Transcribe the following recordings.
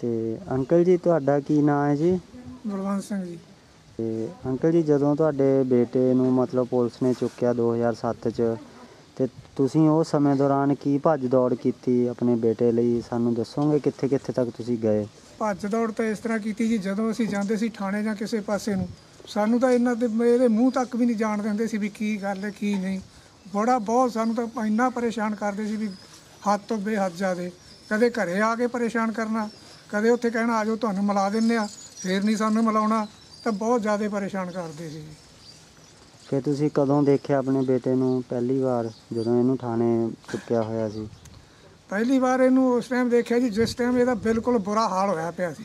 ਤੇ ਅੰਕਲ ਜੀ ਤੁਹਾਡਾ ਕੀ ਨਾਮ ਹੈ ਜੀ? ਬਲਵੰਤ ਸਿੰਘ ਜੀ। ਤੇ ਅੰਕਲ ਜੀ ਜਦੋਂ ਤੁਹਾਡੇ ਬੇਟੇ ਨੂੰ ਮਤਲਬ ਪੁਲਿਸ ਨੇ ਚੁੱਕਿਆ 2007 ਚ ਤੇ ਤੁਸੀਂ ਉਸ ਸਮੇਂ ਦੌਰਾਨ ਕੀ ਭੱਜ ਦੌੜ ਕੀਤੀ ਆਪਣੇ ਬੇਟੇ ਲਈ? ਸਾਨੂੰ ਦੱਸੋਗੇ ਕਿੱਥੇ ਕਿੱਥੇ ਤੱਕ ਤੁਸੀਂ ਗਏ? ਭੱਜ ਦੌੜ ਤਾਂ ਇਸ ਤਰ੍ਹਾਂ ਕੀਤੀ ਜੀ ਜਦੋਂ ਅਸੀਂ ਜਾਂਦੇ ਸੀ ਥਾਣੇ ਜਾਂ ਕਿਸੇ ਪਾਸੇ ਨੂੰ ਸਾਨੂੰ ਤਾਂ ਇਹਨਾਂ ਦੇ ਇਹਦੇ ਮੂੰਹ ਤੱਕ ਵੀ ਨਹੀਂ ਜਾਣ ਦਿੰਦੇ ਸੀ ਵੀ ਕੀ ਗੱਲ ਹੈ ਕੀ ਨਹੀਂ। ਬੜਾ ਬਹੁਤ ਸਾਨੂੰ ਤਾਂ ਇੰਨਾ ਪਰੇਸ਼ਾਨ ਕਰਦੇ ਸੀ ਵੀ ਹੱਦ ਤੋਂ ਬੇਹੱਦ ਜ਼ਿਆਦੇ। ਕਦੇ ਘਰੇ ਆ ਕੇ ਪਰੇਸ਼ਾਨ ਕਰਨਾ ਕਦੇ ਉੱਥੇ ਕਹਿਣਾ ਆਜੋ ਤੁਹਾਨੂੰ ਮਿਲਾ ਦਿੰਨੇ ਆ। ਫੇਰ ਨਹੀਂ ਸਾਨੂੰ ਮਿਲਾਉਣਾ ਤਾਂ ਬਹੁਤ ਜ਼ਿਆਦਾ ਪਰੇਸ਼ਾਨ ਕਰਦੇ ਸੀ। ਜੀ ਫਿਰ ਤੁਸੀਂ ਕਦੋਂ ਦੇਖਿਆ ਆਪਣੇ ਬੇਟੇ ਨੂੰ ਪਹਿਲੀ ਵਾਰ ਜਦੋਂ ਇਹਨੂੰ ਥਾਣੇ ਚੁੱਕਿਆ ਹੋਇਆ ਸੀ? ਪਹਿਲੀ ਵਾਰ ਇਹਨੂੰ ਉਸ ਟਾਈਮ ਦੇਖਿਆ ਜੀ ਜਿਸ ਟਾਈਮ ਇਹਦਾ ਬਿਲਕੁਲ ਬੁਰਾ ਹਾਲ ਹੋਇਆ ਪਿਆ ਸੀ।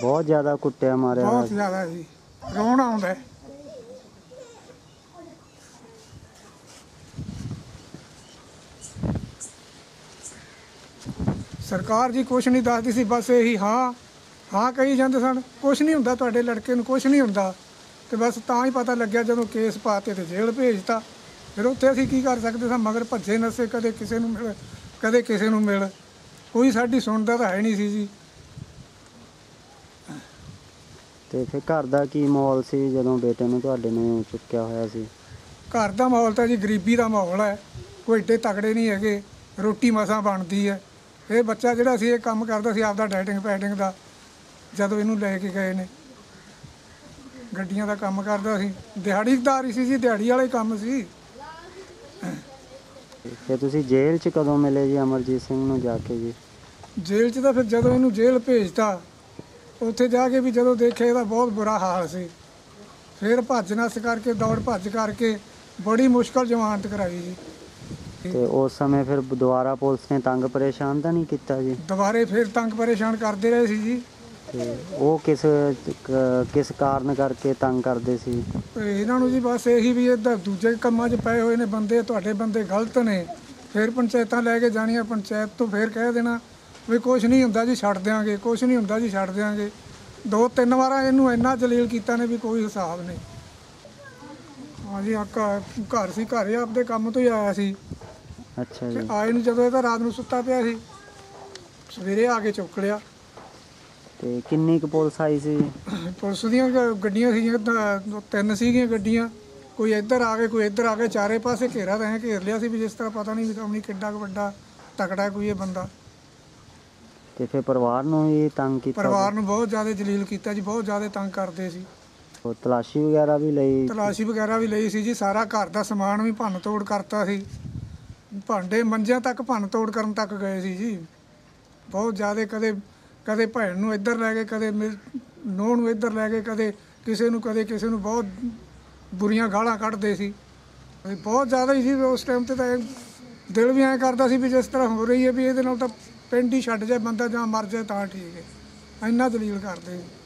ਬਹੁਤ ਜ਼ਿਆਦਾ ਕੁੱਟਿਆ ਮਾਰਿਆ ਹੋਇਆ ਬਹੁਤ ਸੀ। ਜ਼ਿਆਦਾ ਜੀ। ਰੋਣ ਆਉਂਦਾ ਹੈ। ਸਰਕਾਰ ਜੀ ਕੁਛ ਨਹੀਂ ਦੱਸਦੀ ਸੀ ਬਸ ਇਹੀ ਹਾਂ ਹਾਂ ਕਹੀ ਜਾਂਦੇ ਸਨ। ਕੁਛ ਨਹੀਂ ਹੁੰਦਾ ਤੁਹਾਡੇ ਲੜਕੇ ਨੂੰ ਕੁਛ ਨਹੀਂ ਹੁੰਦਾ। ਤੇ ਬਸ ਤਾਂ ਹੀ ਪਤਾ ਲੱਗਿਆ ਜਦੋਂ ਕੇਸ ਪਾਤੇ ਤੇ ਜੇਲ੍ਹ ਭੇਜਤਾ। ਫਿਰ ਉੱਥੇ ਅਸੀਂ ਕੀ ਕਰ ਸਕਦੇ ਸਾਂ? ਮਗਰ ਭੱਜੇ ਨਸੇ ਕਦੇ ਕਿਸੇ ਨੂੰ ਮਿਲ ਕਦੇ ਕਿਸੇ ਨੂੰ ਮਿਲ। ਕੋਈ ਸਾਡੀ ਸੁਣਦਾ ਤਾਂ ਹੈ ਨਹੀਂ ਸੀ ਜੀ। ਤੇ ਫਿਰ ਘਰ ਦਾ ਕੀ ਮਾਹੌਲ ਸੀ ਜਦੋਂ ਬੇਟੇ ਨੂੰ ਤੁਹਾਡੇ ਨੇ ਚੁੱਕਿਆ ਹੋਇਆ ਸੀ? ਘਰ ਦਾ ਮਾਹੌਲ ਤਾਂ ਜੀ ਗਰੀਬੀ ਦਾ ਮਾਹੌਲ ਹੈ। ਕੋਈ ਏਡੇ ਤਕੜੇ ਨਹੀਂ ਹੈਗੇ। ਰੋਟੀ ਮਸਾਂ ਬਣਦੀ ਹੈ। ਇਹ ਬੱਚਾ ਜਿਹੜਾ ਸੀ ਇਹ ਕੰਮ ਕਰਦਾ ਸੀ ਆਪਦਾ ਡਾਈਟਿੰਗ ਪੈਡਿੰਗ ਦਾ ਜਦੋਂ ਇਹਨੂੰ ਲੈ ਕੇ ਗਏ ਨੇ। ਗੱਡੀਆਂ ਦਾ ਕੰਮ ਕਰਦਾ ਸੀ। ਦਿਹਾੜੀਦਾਰ ਹੀ ਸੀ ਜੀ ਦਿਹਾੜੀ ਵਾਲੇ ਕੰਮ ਸੀ। ਫਿਰ ਤੁਸੀਂ ਜੇਲ੍ਹ 'ਚ ਕਦੋਂ ਮਿਲੇ ਜੀ ਅਮਰਜੀਤ ਸਿੰਘ ਨੂੰ ਜਾ ਕੇ ਜੀ? ਜੇਲ੍ਹ 'ਚ ਤਾਂ ਫਿਰ ਜਦੋਂ ਇਹਨੂੰ ਜੇਲ੍ਹ ਭੇਜਤਾ ਉੱਥੇ ਜਾ ਕੇ ਵੀ ਜਦੋਂ ਦੇਖਿਆ ਇਹਦਾ ਬਹੁਤ ਬੁਰਾ ਹਾਲ ਸੀ। ਫਿਰ ਭੱਜ ਨੱਸ ਕਰਕੇ ਦੌੜ ਭੱਜ ਕਰਕੇ ਬੜੀ ਮੁਸ਼ਕਲ ਜ਼ਮਾਨਤ ਕਰਾਈ ਜੀ। ਤੇ ਉਸ ਸਮੇਂ ਫਿਰ ਦੁਬਾਰਾ ਪੁਲਿਸ ਨੇ ਤੰਗ ਪਰੇਸ਼ਾਨ ਤਾਂ ਨਹੀਂ ਕੀਤਾ ਜੀ? ਦੁਬਾਰੇ ਫਿਰ ਤੰਗ ਪਰੇਸ਼ਾਨ ਕਰਦੇ ਰਹੇ ਸੀ ਜੀ। ਤੇ ਉਹ ਕਿਸ ਕ- ਕਿਸ ਕਾਰਨ ਕਰਕੇ ਤੰਗ ਕਰਦੇ ਸੀ? ਇਹਨਾਂ ਨੂੰ ਜੀ ਬਸ ਇਹੀ ਵੀ ਇੱਧਰ ਦੂਜੇ ਕੰਮਾਂ 'ਚ ਪਏ ਹੋਏ ਨੇ ਬੰਦੇ ਤੁਹਾਡੇ ਬੰਦੇ ਗਲਤ ਨੇ। ਫਿਰ ਪੰਚਾਇਤਾਂ ਲੈ ਕੇ ਜਾਣੀਆਂ ਪੰਚਾਇਤ ਤੋਂ ਫਿਰ ਕਹਿ ਦੇਣਾ ਵੀ ਕੁਝ ਨਹੀਂ ਹੁੰਦਾ ਜੀ ਛੱਡ ਦਿਆਂਗੇ ਕੁਝ ਨਹੀਂ ਹੁੰਦਾ ਜੀ ਛੱਡ ਦਿਆਂਗੇ। ਦੋ ਤਿੰਨ ਵਾਰਾਂ ਇਹਨੂੰ ਇੰਨਾ ਜਲੀਲ ਕੀਤਾ ਨੇ ਵੀ ਕੋਈ ਹਿਸਾਬ ਨਹੀਂ। ਹਾਂਜੀ ਆ ਘਰ ਘਰ ਸੀ ਘਰ ਹੀ ਆਪਦੇ ਕੰਮ ਤੋਂ ਹੀ ਆਇਆ ਸੀ। ਅੱਛਾ ਤੇ ਜੀ। ਆਏ ਨੂੰ ਜਦੋਂ ਇਹ ਤਾਂ ਰਾਤ ਨੂੰ ਸੁੱਤਾ ਪਿਆ ਸੀ ਸਵੇਰੇ ਆ ਕੇ ਚੁੱਕ ਲਿਆ। ਤੇ ਕਿੰਨੀ ਕੁ ਪੁਲਿਸ ਆਈ ਸੀ? ਪੁਲਿਸ ਦੀਆਂ ਗ- ਗੱਡੀਆਂ ਸੀਗੀਆਂ ਤਾਂ ਤਿੰਨ ਸੀਗੀਆਂ ਗੱਡੀਆਂ। ਕੋਈ ਇੱਧਰ ਆ ਗਏ ਕੋਈ ਇੱਧਰ ਆ ਗਏ ਚਾਰੇ ਪਾਸੇ ਘੇਰਾ ਤਾਂ ਐਂ ਘੇਰ ਲਿਆ ਸੀ ਵੀ ਜਿਸ ਤਰ੍ਹਾਂ ਪਤਾ ਨਹੀਂ ਵੀ ਕਮਣੀ ਕਿੱਡਾ ਕੁ ਵੱਡਾ ਤਕੜਾ ਕੋਈ ਇਹ ਬੰਦਾ। ਤੇ ਫਿਰ ਪਰਿਵਾਰ ਨੂੰ ਵੀ ਤੰਗ ਕੀਤਾ? ਪਰਿਵਾਰ ਨੂੰ ਬਹੁਤ ਜ਼ਿਆਦਾ ਜਲੀਲ ਕੀਤਾ ਜੀ ਬਹੁਤ ਜ਼ਿਆਦਾ ਤੰਗ ਕਰਦੇ ਸੀ। ਉਹ ਤਲਾਸ਼ੀ ਵਗੈਰਾ ਵੀ ਲਈ? ਤਲਾਸ਼ੀ ਵਗੈਰਾ ਵੀ ਲਈ ਸੀ ਜੀ ਸਾਰਾ ਘਰ ਦਾ ਸਮਾਨ ਵੀ ਭੰਨ ਤੋੜ ਕਰਤਾ ਸੀ। ਭਾਂਡੇ ਮੰਜਿਆਂ ਤੱਕ ਭੰਨ ਤੋੜ ਕਰਨ ਤੱਕ ਗਏ ਸੀ ਜੀ। ਬਹੁਤ ਜ਼ਿਆਦਾ ਕਦੇ ਕਦੇ ਭੈਣ ਨੂੰ ਇੱਧਰ ਲੈ ਗਏ, ਕਦੇ ਨੋਹ ਨੂੰ ਇੱਧਰ ਲੈ ਕੇ ਕਦੇ ਕਿਸੇ ਨੂੰ, ਕਦੇ ਕਿਸੇ ਨੂੰ ਬਹੁਤ ਬੁਰੀਆਂ ਗਾਲਾਂ ਕੱਢਦੇ ਸੀ। ਬਹੁਤ ਜ਼ਿਆਦਾ ਹੀ ਸੀ ਉਸ ਟਾਈਮ ਤੇ ਤਾਂ ਇਹ ਦਿਲ ਵੀ ਐਂ ਕਰਦਾ ਸੀ ਵੀ ਜਿਸ ਤਰ੍ਹਾਂ ਹੋ ਰਹੀ ਹੈ ਵੀ ਇਹਦੇ ਨਾਲ ਤਾਂ ਪਿੰਡ ਹੀ ਛੱਡ ਜਾਏ, ਬੰਦਾ ਜਾਂ ਮਰ ਜਾਏ ਤਾਂ ਠੀਕ ਹੈ। ਇੰਨਾ ਦਲੀਲ ਕਰਦੇ ਸੀ।